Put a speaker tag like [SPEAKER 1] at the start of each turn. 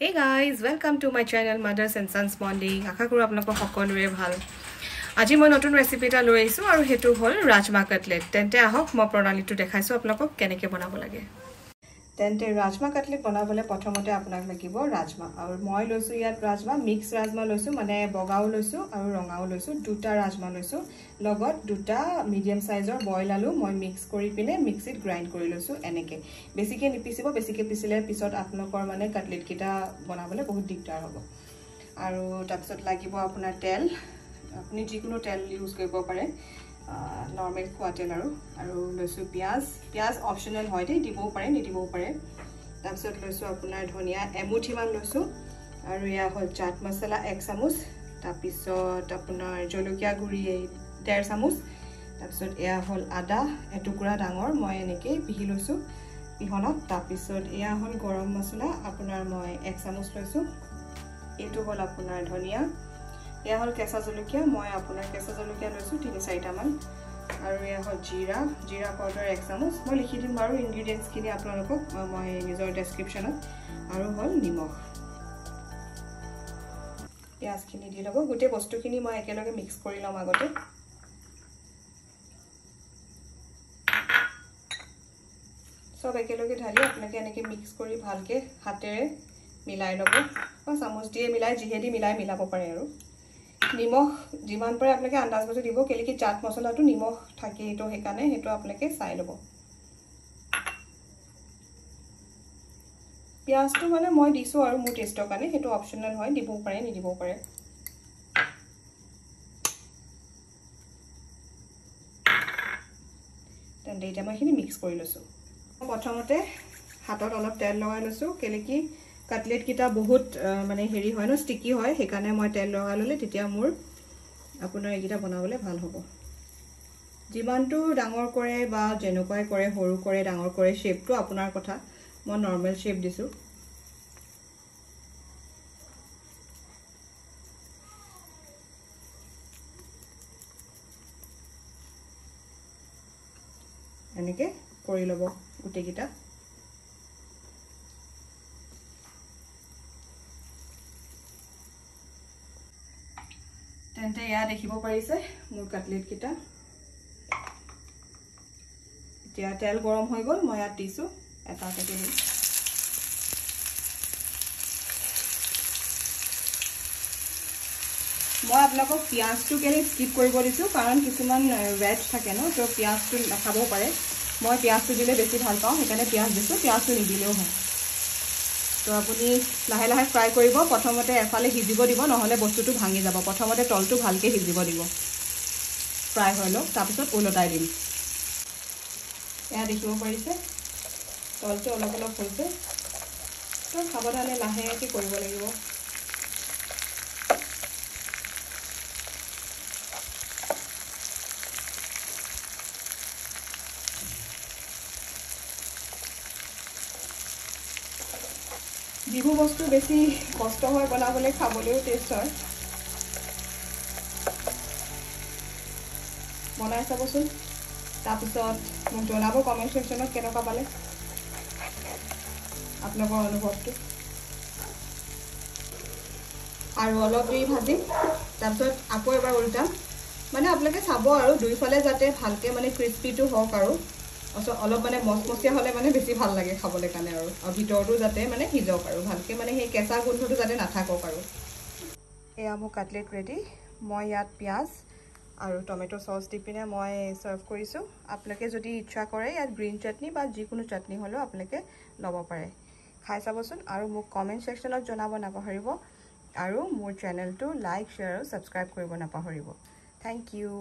[SPEAKER 1] Hey guys welcome to my channel mothers and sons morning আশা কৰোঁ আপোনালোকৰ সকলোৰে ভাল। আজি মই নতুন ৰেচিপি এটা লৈ আহিছোঁ আৰু সেইটো হ'ল ৰাজমাহ কাটলেট তেন্তে আহক মই প্ৰণালীটো দেখাইছোঁ আপোনালোকক কেনেকৈ বনাব লাগে। তেন্তে ৰাজমাহ কাটলেট বনাবলৈ প্ৰথমতে আপোনাক লাগিব ৰাজমাহ আৰু মই লৈছোঁ ইয়াত ৰাজমাহ মিক্স ৰাজমাহ লৈছোঁ মানে বগাও লৈছোঁ আৰু ৰঙাও লৈছোঁ। দুটা ৰাজমাহ লৈছোঁ লগত দুটা মিডিয়াম চাইজৰ বইল আলু মই মিক্স কৰি পিনে মিক্সিত গ্ৰাইণ্ড কৰি লৈছোঁ এনেকৈ। বেছিকৈ নিপিচিব বেছিকৈ পিচিলে পিছত আপোনালোকৰ মানে কাটলেটকেইটা বনাবলৈ বহুত দিগদাৰ হ'ব। আৰু তাৰপিছত লাগিব আপোনাৰ তেল। আপুনি যিকোনো তেল ইউজ কৰিব পাৰে। নৰ্মেল খোৱা তেল আৰু আৰু লৈছোঁ পিঁয়াজ। পিঁয়াজ অপশ্যনেল হয় দেই দিবও পাৰে নিদিবও পাৰে। তাৰপিছত লৈছোঁ আপোনাৰ ধনিয়া এমুঠিমান লৈছোঁ। আৰু এয়া হ'ল চাট মছলা এক চামুচ। তাৰপিছত আপোনাৰ জলকীয়া গুড়ি ডেৰ চামুচ। তাৰপিছত এয়া হ'ল আদা এটুকুৰা ডাঙৰ মই এনেকৈ পিহি লৈছোঁ পিহনাত। তাৰপিছত এয়া হ'ল গৰম মছলা আপোনাৰ মই এক চামুচ লৈছোঁ। এইটো হ'ল আপোনাৰ ধনিয়া। এয়া হ'ল কেঁচা জলকীয়া মই আপোনাৰ কেঁচা জলকীয়া লৈছোঁ তিনি চাৰিটামান। আৰু এয়া হ'ল জিৰা জিৰা পাউডাৰ এক চামুচ। মই লিখি দিম বাৰু ইনগ্ৰিডিয়েণ্টছখিনি আপোনালোকক মই নিজৰ ডেছক্ৰিপশ্যনত আৰু হ'ল নিমখ। পিঁয়াজখিনি দি ল'ব। গোটেই বস্তুখিনি মই একেলগে মিক্স কৰি ল'ম আগতে। চব একেলগে ঢালি আপোনালোকে এনেকৈ মিক্স কৰি ভালকৈ হাতেৰে মিলাই ল'ব। বা চামুচ দিয়ে মিলাই যিহেদি মিলাই মিলাব পাৰে আৰু। নিমখ যিমান পাৰে আপোনালোকে আন্দাজ মতে দিব কেলৈ কি চাট মছলাটো নিমখ থাকেই তো সেইকাৰণে সেইটো আপোনালোকে চাই ল'ব। পিঁয়াজটো মানে মই দিছোঁ আৰু মোৰ টেষ্টৰ কাৰণে সেইটো অপশ্যনেল হয় দিবও পাৰে নিদিবও পাৰে। তেন্তে এতিয়া মই এইখিনি মিক্স কৰি লৈছোঁ। প্ৰথমতে হাতত অলপ তেল লগাই লৈছোঁ কেলৈ কি কাটলেটকেইটা বহুত মানে হেৰি হয় ন ষ্টিকি হয় সেইকাৰণে মই তেল লগাই ল'লে তেতিয়া মোৰ আপোনাৰ এইকেইটা বনাবলৈ ভাল হ'ব। যিমানটো ডাঙৰ কৰে বা যেনেকুৱাই কৰে সৰু কৰে ডাঙৰ কৰে শ্বেপটো আপোনাৰ কথা মই নৰ্মেল শ্বেপ দিছোঁ। এনেকৈ কৰি ল'ব গোটেইকেইটা। তেন্তে এয়া দেখিব পাৰিছে মোৰ কাটলেটকেইটা। এতিয়া তেল গৰম হৈ গ'ল মই ইয়াত দিছোঁ এটা দিম। মই আপোনালোকক পিঁয়াজটো কেলৈ স্কিপ কৰিব দিছোঁ কাৰণ কিছুমান ভেজ থাকে ন তো পিঁয়াজটো নাখাবও পাৰে। মই পিঁয়াজটো দিলে বেছি ভাল পাওঁ সেইকাৰণে পিঁয়াজ দিছোঁ পিঁয়াজটো নিদিলেও হয়। তো আপুনি লাহে লাহে ফ্ৰাই কৰিব প্ৰথমতে এফালে সিজিব দিব নহ'লে বস্তুটো ভাঙি যাব। প্ৰথমতে তলটো ভালকৈ সিজিব দিব। ফ্ৰাই হৈ লওক তাৰপিছত ওলটাই দিম। এয়া দেখিব পাৰিছে? তলটো অলপ অলপ হৈছে। তো সাৱধানে লাহেকৈ কৰিব লাগিব। যিবোৰ বস্তু বেছি কষ্ট হয় বনাবলৈ খাবলৈও টেষ্ট হয়। বনাই চাবচোন। তাৰপিছত মোক জনাব কমেণ্ট ছেকশ্যনত কেনেকুৱা পালে। আপোনালোকৰ অনুভৱটো। আৰু অলপ দেৰি ভাজিম। তাৰপিছত আকৌ এবাৰ উল্টাম। মানে আপোনালোকে চাব আৰু দুইফালে যাতে ভালকৈ মানে ক্ৰিস্পিটো হওক আৰু। অলপ মানে মচমচীয়া হ'লে মানে বেছি ভাল লাগে খাবলৈ কাৰণে আৰু। আৰু ভিতৰতো যাতে মানে সিজক আৰু ভালকৈ মানে সেই কেঁচা গোন্ধটো যাতে নাথাকক আৰু। এয়া মোৰ কাটলেট ৰেডি। মই ইয়াত পিঁয়াজ আৰু টমেট' চচ দি পিনে মই ছাৰ্ভ কৰিছোঁ। আপোনালোকে যদি ইচ্ছা কৰে ইয়াত গ্ৰীণ চাটনি বা যিকোনো চাটনি হ'লেও আপোনালোকে ল'ব পাৰে। খাই চাবচোন আৰু মোক কমেণ্ট ছেকশ্যনত জনাব নাপাহৰিব। আৰু মোৰ চেনেলটো লাইক শ্বেয়াৰ আৰু ছাবস্ক্ৰাইব কৰিব নাপাহৰিব। Thank you.